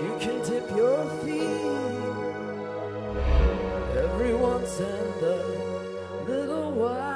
you can dip your feet every once in a little while.